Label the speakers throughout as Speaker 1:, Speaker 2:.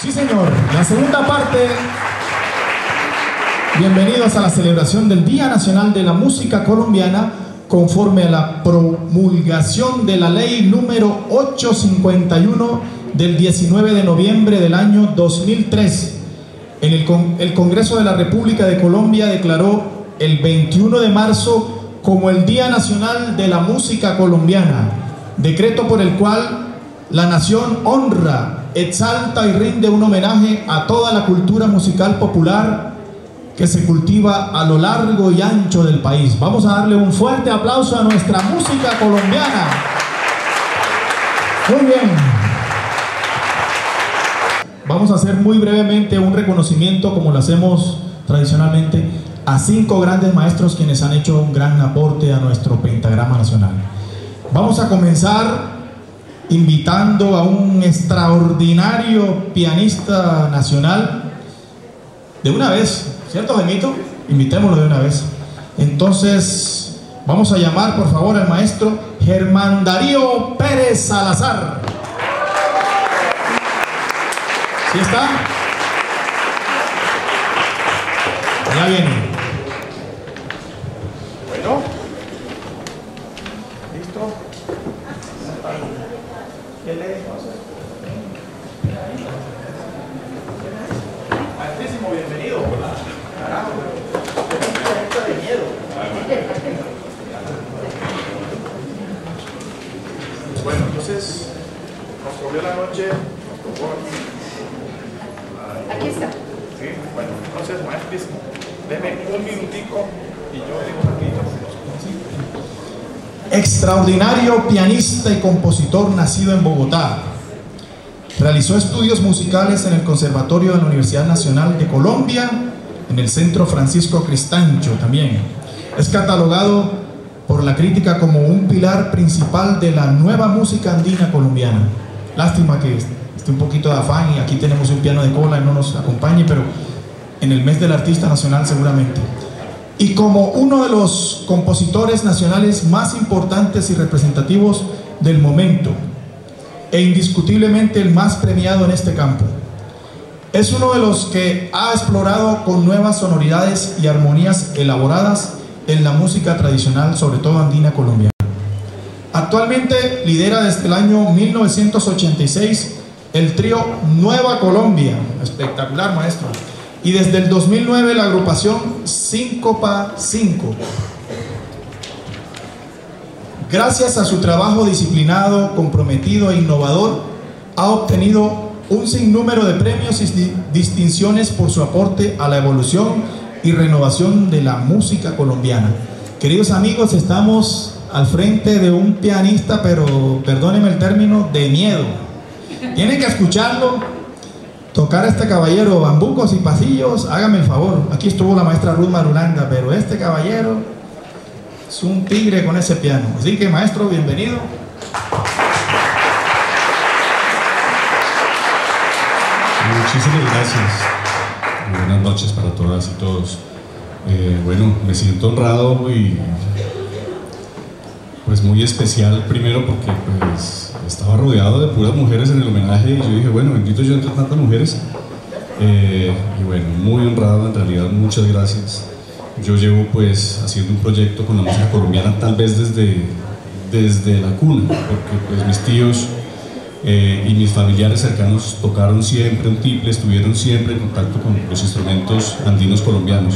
Speaker 1: Sí, señor. La segunda parte. Bienvenidos a la celebración del Día Nacional de la Música Colombiana conforme a la promulgación de la ley número 851 del 19 de noviembre del año 2003. En el, el Congreso de la República de Colombia declaró el 21 de marzo como el Día Nacional de la Música Colombiana, decreto por el cual la nación honra exalta y rinde un homenaje a toda la cultura musical popular que se cultiva a lo largo y ancho del país. Vamos a darle un fuerte aplauso a nuestra música colombiana. Muy bien. Vamos a hacer muy brevemente un reconocimiento, como lo hacemos tradicionalmente, a cinco grandes maestros quienes han hecho un gran aporte a nuestro pentagrama nacional. Vamos a comenzar invitando a un extraordinario pianista nacional. De una vez, ¿cierto, Gemito? Invitémoslo de una vez. Entonces, vamos a llamar por favor al maestro Germán Darío Pérez Salazar. ¿Sí está? Ya viene. Extraordinario pianista y compositor nacido en Bogotá. Realizó estudios musicales en el Conservatorio de la Universidad Nacional de Colombia, en el Centro Francisco Cristancho también. Es catalogado por la crítica como un pilar principal de la nueva música andina colombiana. Lástima que esté un poquito de afán y aquí tenemos un piano de cola y no nos acompañe, pero en el mes del artista nacional seguramente y como uno de los compositores nacionales más importantes y representativos del momento e indiscutiblemente el más premiado en este campo. Es uno de los que ha explorado con nuevas sonoridades y armonías elaboradas en la música tradicional, sobre todo andina colombiana. Actualmente lidera desde el año 1986 el trío Nueva Colombia. Espectacular, maestro y desde el 2009 la agrupación Síncopa 5. Gracias a su trabajo disciplinado, comprometido e innovador, ha obtenido un sinnúmero de premios y distinciones por su aporte a la evolución y renovación de la música colombiana. Queridos amigos, estamos al frente de un pianista, pero perdónenme el término, de miedo. Tienen que escucharlo tocar a este caballero bambucos y pasillos, hágame el favor. Aquí estuvo la maestra Ruth Marulanda, pero este caballero es un tigre con ese piano. Así que maestro, bienvenido.
Speaker 2: Muchísimas gracias. Buenas noches para todas y todos. Eh, bueno, me siento honrado y pues muy especial primero porque pues estaba rodeado de puras mujeres en el homenaje y yo dije, bueno, bendito yo entre tantas mujeres. Eh, y bueno, muy honrado en realidad, muchas gracias. Yo llevo pues haciendo un proyecto con la música colombiana tal vez desde, desde la cuna, porque pues mis tíos eh, y mis familiares cercanos tocaron siempre un tiple, estuvieron siempre en contacto con los instrumentos andinos colombianos.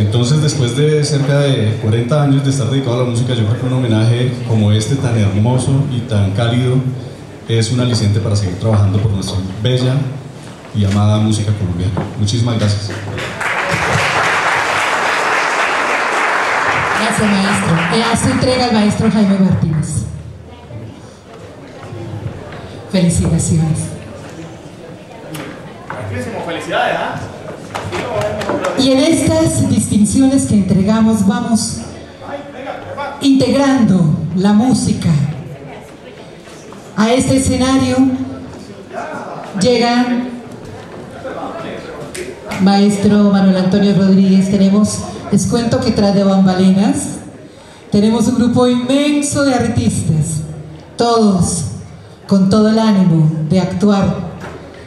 Speaker 2: Entonces, después de cerca de 40 años de estar dedicado a la música, yo creo que un homenaje como este, tan hermoso y tan cálido, es un aliciente para seguir trabajando por nuestra bella y amada música colombiana. Muchísimas gracias.
Speaker 3: Gracias, maestro. Eh, hace entrega al maestro Jaime Martínez. Felicitaciones.
Speaker 1: Felicidades, ¿ah?
Speaker 3: Y en estas que entregamos vamos integrando la música a este escenario. Llegan maestro Manuel Antonio Rodríguez, tenemos, les cuento que tras de bambalinas tenemos un grupo inmenso de artistas, todos con todo el ánimo de actuar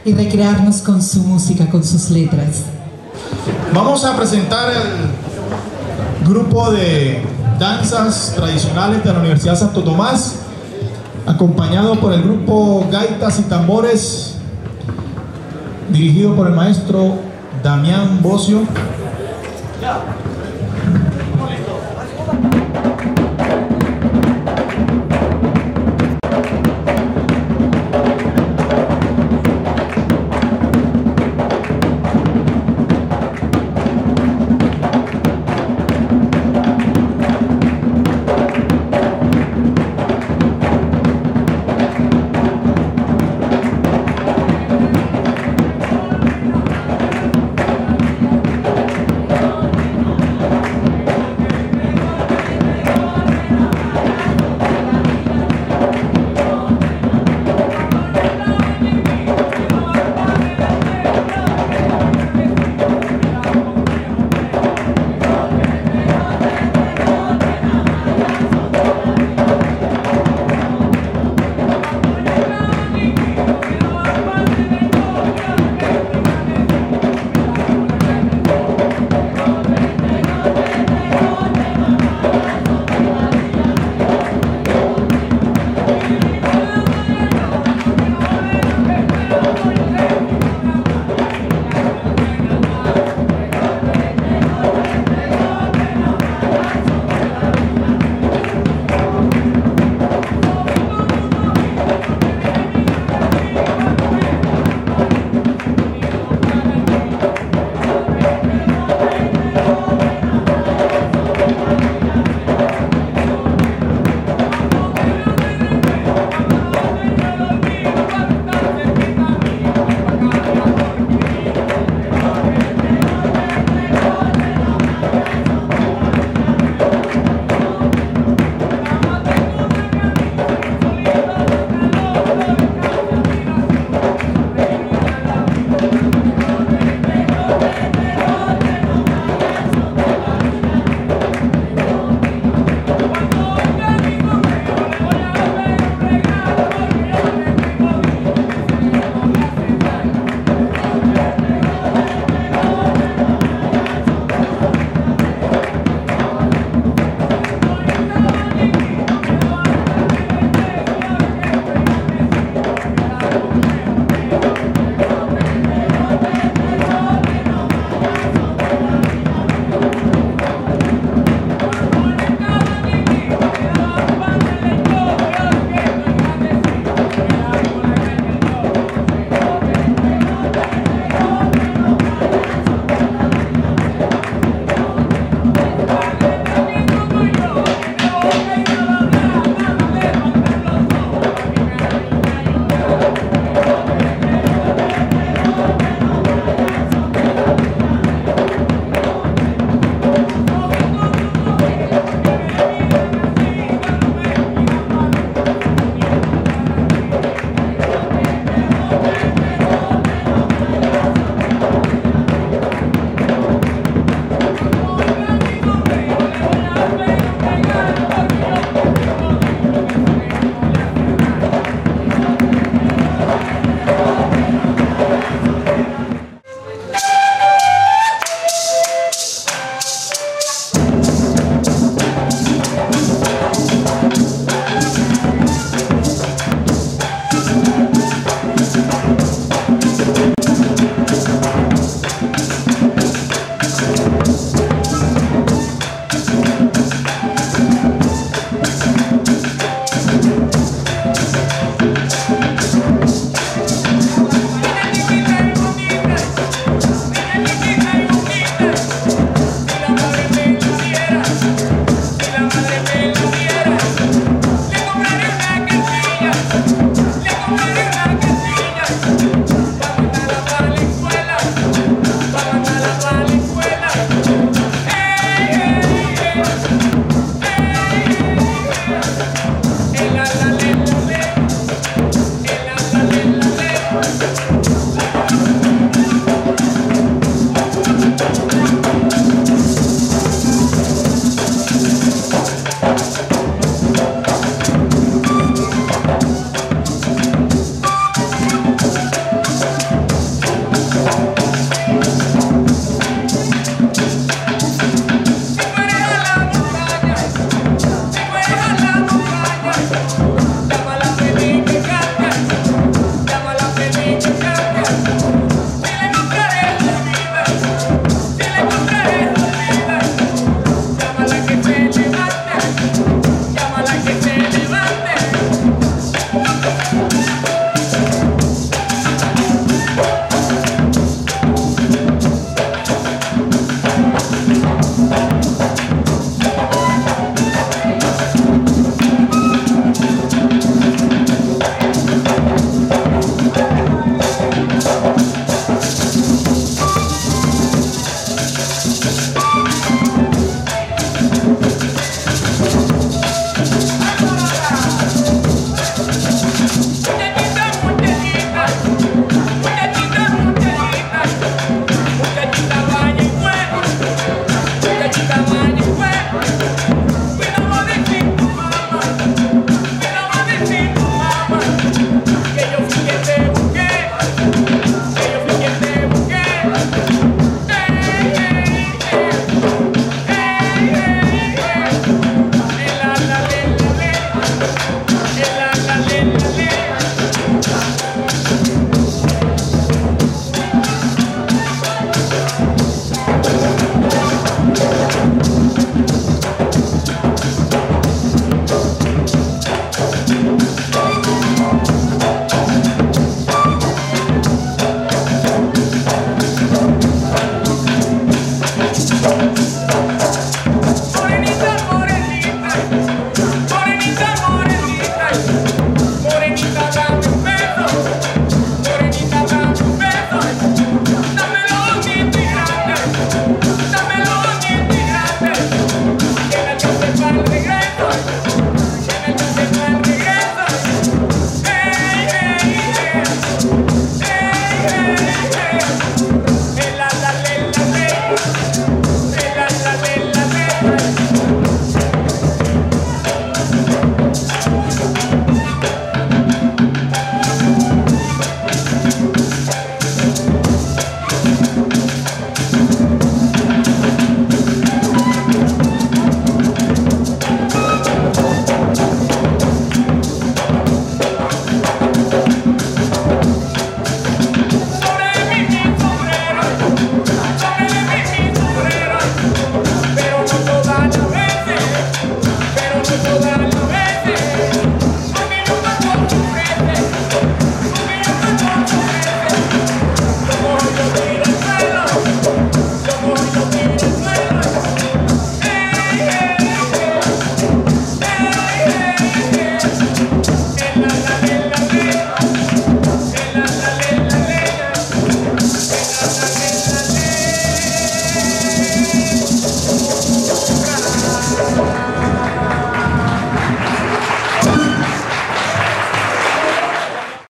Speaker 3: y recrearnos con su música, con sus letras.
Speaker 1: Vamos a presentar el grupo de danzas tradicionales de la Universidad Santo Tomás, acompañado por el grupo Gaitas y Tambores, dirigido por el maestro Damián Bocio.